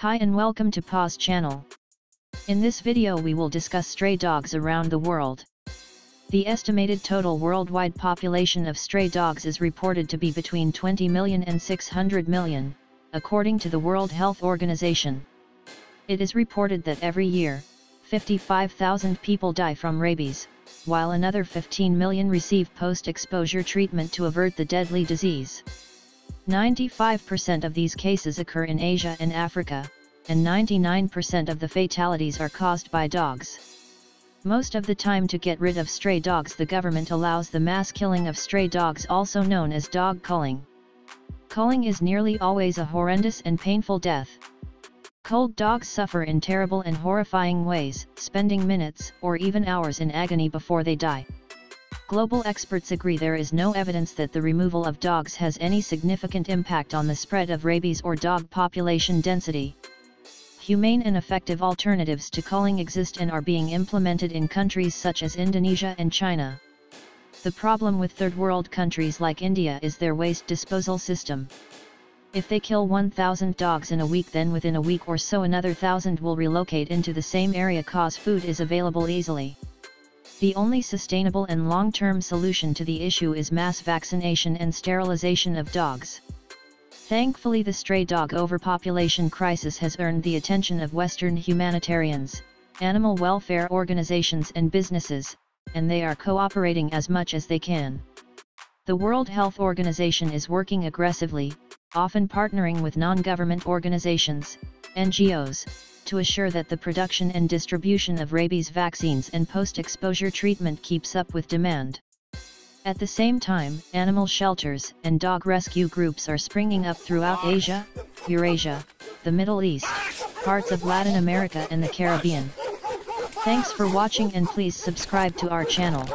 Hi and welcome to Paws channel. In this video we will discuss stray dogs around the world. The estimated total worldwide population of stray dogs is reported to be between 20 million and 600 million, according to the World Health Organization. It is reported that every year, 55,000 people die from rabies, while another 15 million receive post-exposure treatment to avert the deadly disease. 95% of these cases occur in Asia and Africa, and 99% of the fatalities are caused by dogs. Most of the time to get rid of stray dogs the government allows the mass killing of stray dogs also known as dog culling. Culling is nearly always a horrendous and painful death. Culled dogs suffer in terrible and horrifying ways, spending minutes or even hours in agony before they die. Global experts agree there is no evidence that the removal of dogs has any significant impact on the spread of rabies or dog population density. Humane and effective alternatives to culling exist and are being implemented in countries such as Indonesia and China. The problem with third world countries like India is their waste disposal system. If they kill 1000 dogs in a week then within a week or so another thousand will relocate into the same area cause food is available easily. The only sustainable and long-term solution to the issue is mass vaccination and sterilization of dogs. Thankfully the stray dog overpopulation crisis has earned the attention of Western humanitarians, animal welfare organizations and businesses, and they are cooperating as much as they can. The World Health Organization is working aggressively, often partnering with non-government organizations, NGOs, to assure that the production and distribution of rabies vaccines and post-exposure treatment keeps up with demand. At the same time, animal shelters and dog rescue groups are springing up throughout Asia, Eurasia, the Middle East, parts of Latin America and the Caribbean. Thanks for watching and please subscribe to our channel.